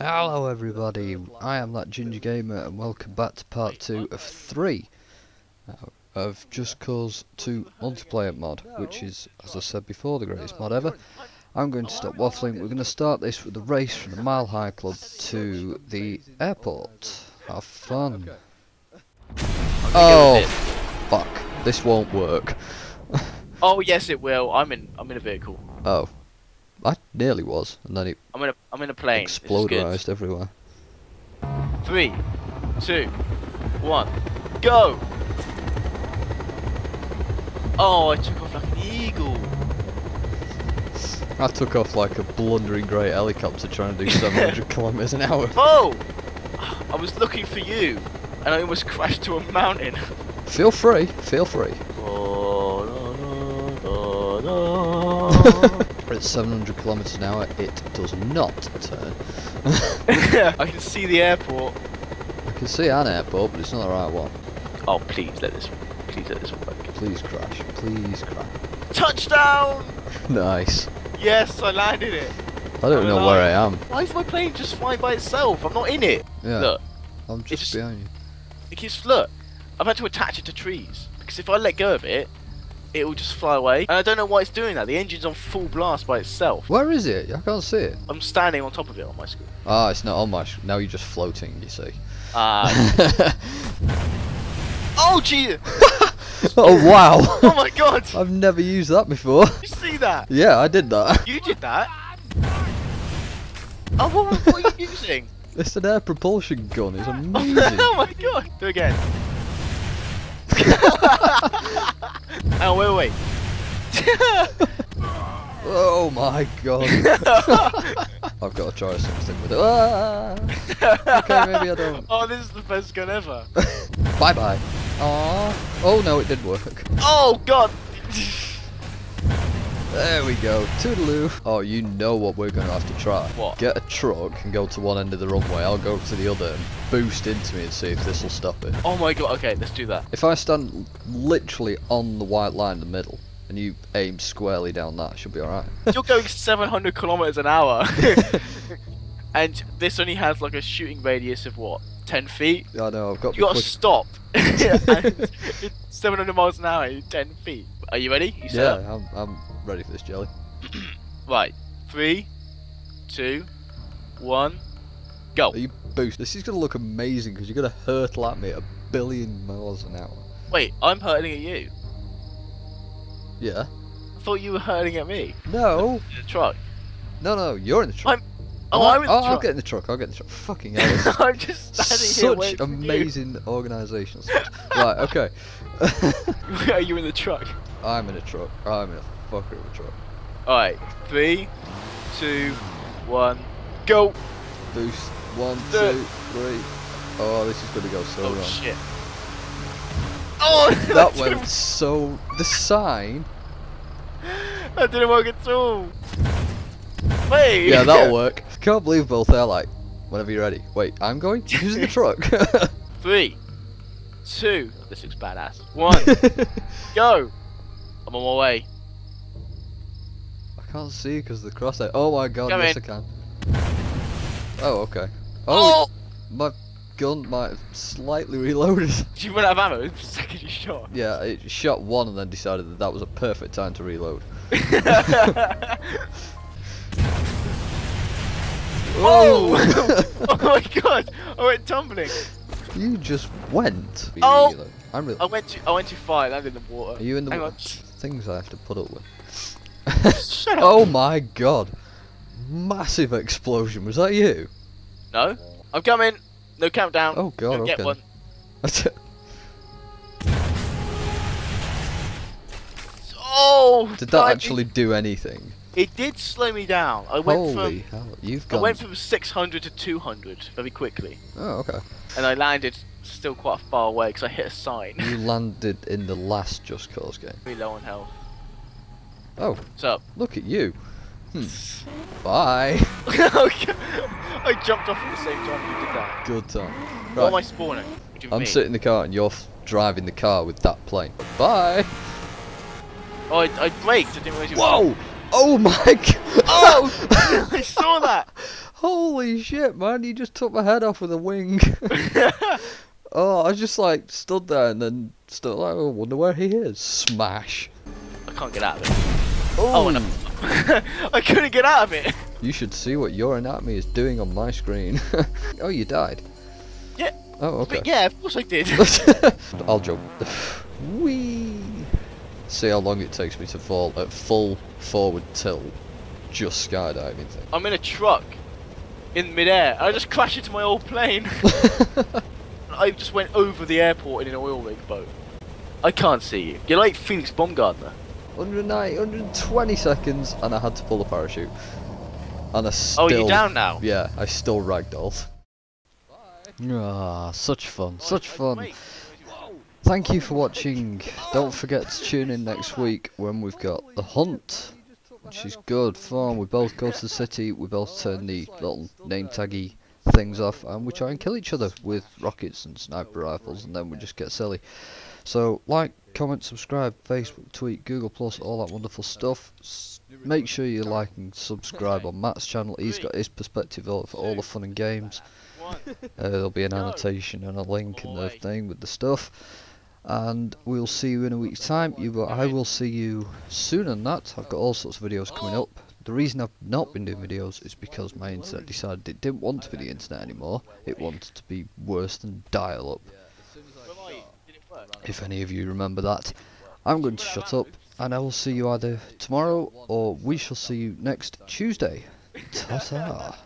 Hello everybody, I am that Ginger Gamer and welcome back to part 2 of 3 uh, of Just Cause 2 multiplayer mod, which is, as I said before, the greatest mod ever. I'm going to stop waffling, we're going to start this with a race from the Mile High Club to the airport. Have fun. Oh, fuck, this won't work. Oh yes, it will. I'm in. I'm in a vehicle. Oh, I nearly was, and then it I'm in a. I'm in a plane. Exploderized everywhere. Three, two, one, go! Oh, I took off like an eagle. I took off like a blundering grey helicopter trying to do 700 kilometers an hour. Oh! I was looking for you, and I almost crashed to a mountain. Feel free, feel free. Oh, no, no, no, no. At 700 kilometers an hour, it does not turn. I can see the airport. I can see an airport, but it's not the right one. Oh, please let this. Please let this work. Please crash, please crash. Touchdown! Nice. Yes, I landed it. I don't I'm know where I am. Why is my plane just flying by itself? I'm not in it. Yeah, Look, I'm just it's- behind you. it keeps look. I've had to attach it to trees because if I let go of it, it will just fly away. And I don't know why it's doing that. The engine's on full blast by itself. Where is it? I can't see it. I'm standing on top of it on my screen. Ah, it's not on my. Now you're just floating. You see. Ah. oh gee! oh wow! Oh my god! I've never used that before. You see that? yeah, I did that. You did that? Oh, what, what are you using? It's an air propulsion gun. It's amazing. oh my god! Do it again. Oh wait, wait. oh my god. I've got to try something with it. Ah! Okay, maybe I don't. Oh, this is the best gun ever. bye bye. Aww. Oh no, it did work. Oh god! There we go. Toodaloo. Oh, you know what we're going to have to try. What? Get a truck and go to one end of the runway. I'll go to the other and boost into me and see if this will stop it. Oh my god, okay, let's do that. If I stand literally on the white line in the middle and you aim squarely down that, should be alright. You're going 700 kilometers an hour. and this only has like a shooting radius of what? 10 feet? I know, I've got You the gotta stop. and it's 700 miles an hour, 10 feet. Are you ready? You? Yeah, I'm, I'm ready for this jelly. Right. Three, two, one, go. Are you boost? This is going to look amazing because you're to hurtle at me at a billion miles an hour. Wait, I'm hurting at you. Yeah. I thought you were hurting at me. No. In the truck. No, no, you're in the truck. Oh, I'm in the oh, I'll truck. get in the truck. I'll get in the truck. Fucking hell. I'm just standing here Such waiting for amazing organisation. right, okay. Are you in the truck? I'm in a truck. I'm in a fucker of a truck. Alright, three, two, one, go! Boost. One, two, three. Oh, this is gonna go so Oh wrong. shit. Oh! That went so. The sign. That didn't work at all! Wait! Yeah, that'll work. Can't believe both they're like. Whenever you're ready. Wait, I'm going. Who's in the truck? Three, two, this looks badass. One, go! I'm on my way. I can't see because the crosshair. Oh my god, Come yes in. I can. Oh, okay. Oh, Oh! my gun might have slightly reloaded. Did you run out of ammo the second you shot? yeah, it shot one and then decided that that was a perfect time to reload. oh! Oh! oh my god! I went tumbling. you just went. Oh! I'm really. I went to I went too far. I landed in the water. Are you in the Hang wa- on. Things I have to put up with? Shut up. oh my god! Massive explosion. Was that you? No, I'm coming. No countdown. Oh god. Go get one. Oh! Did that blimey. actually do anything? It did slow me down. I went Holy from hell! You've I went from 600 to 200 very quickly, Oh okay. and I landed still quite far away because I hit a sign. You landed in the last Just Cause game. Very low on health. Oh, What's up? look at you. Hmm. Bye. I jumped off at the same time you did that. Good time. What am I Right. spawning? What do you I'm mean? sitting in the car and you're f- driving the car with that plane. Bye. Oh, I, I braked. I didn't realize you were- Whoa! Oh my god! Oh! I saw that! Holy shit, man! You just took my head off with a wing. oh, I just like stood there and then stood like, oh, wonder where he is. Smash. I can't get out of it. Oh, oh no. I couldn't get out of it. You should see what your anatomy is doing on my screen. oh, you died. Yeah. Oh, okay. But yeah, of course I did. I'll jump. See how long it takes me to fall at full forward tilt, just skydiving thing. I'm in a truck in midair, and I just crashed into my old plane. I just went over the airport in an oil rig boat. I can't see you. You're like Felix Baumgartner. 190, 120 seconds, and I had to pull the parachute. And I still. Oh, you're down now. Yeah, I still ragdolled. Ah, such fun, such fun. Wait. Thank you for watching. Don't forget to tune in next week when we've got The Hunt, which is good fun. We both go to the city, we both turn the little name taggy things off, and we try and kill each other with rockets and sniper rifles, and then we just get silly. So, like, comment, subscribe, Facebook, tweet, Google Plus, all that wonderful stuff. S make sure you like and subscribe on Matt's channel. He's got his perspective of all the fun and games. Uh, there'll be an annotation and a link in the thing with the stuff. And we'll see you in a week's time. You, will- I will see you sooner than that. I've got all sorts of videos coming up. The reason I've not been doing videos is because my internet decided it didn't want to be the internet anymore. It wanted to be worse than dial-up. If any of you remember that. I'm going to shut up, and I will see you either tomorrow or we shall see you next Tuesday. Ta-ta.